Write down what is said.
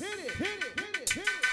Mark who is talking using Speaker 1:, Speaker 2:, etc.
Speaker 1: Hit it, hit it, hit it, hit it.